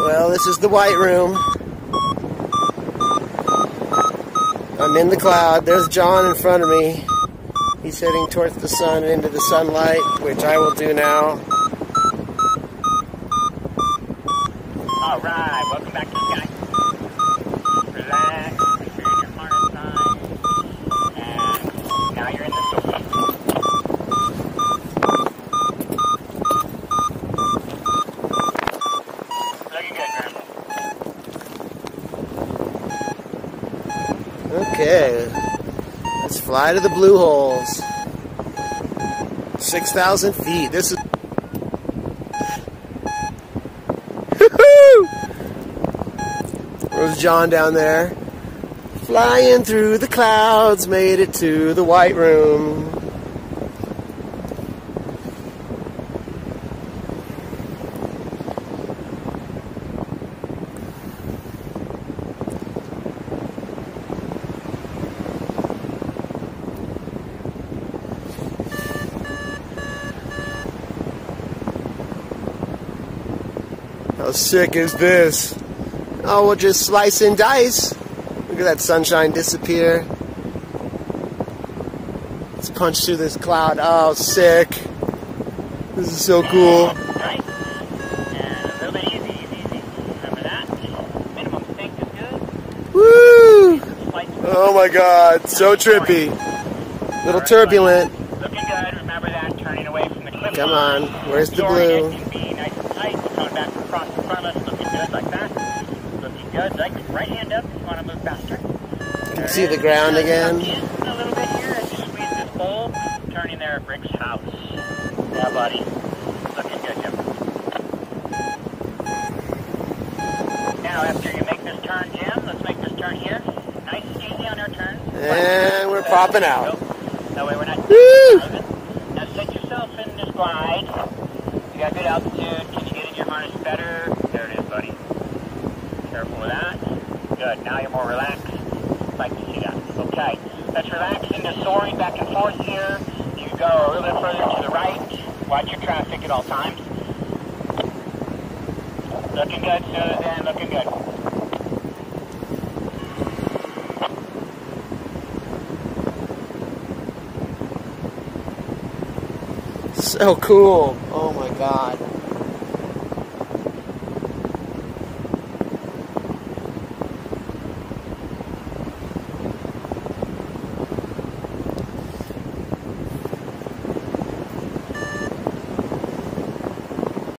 Well, this is the white room. I'm in the cloud. There's John in front of me. He's heading towards the sun and into the sunlight, which I will do now. All right, welcome back sky. Relax, make sure you're in your harness on, and now you're in the sofa. Looking good, Graham. Okay. Let's fly to the blue holes. 6,000 feet. This is. There's John down there. Flying through the clouds, made it to the white room. How sick is this? Oh, we'll just slice and dice. Look at that sunshine disappear. Let's punch through this cloud. Oh, sick. This is so cool. A. Woo! Oh my god, so trippy. Little turbulent. Looking good. Remember that. Turning away from the cliff. Come on, where's the blue? it can be nice and tight. Coming back across the front of us. Looking good like that. Looking good. Like right hand up if you want to move faster. You can see the ground again. In a little bit here and just squeeze this bowl. Turning there at Rick's house. Yeah, buddy. Looking good, Jim. Now, after you make this turn, Jim, let's make this turn here. Nice and easy on our turn. And we're popping out. That way we're not Woo! Now set yourself in this glide. You got good altitude. Can you get in your harness better? There it is, buddy. Careful with that. Good. Now you're more relaxed. Like to Okay. Let's relax into soaring back and forth here. You go a little bit further to the right. Watch your traffic at all times. Looking good, Susan. Looking good. So cool. Oh my god.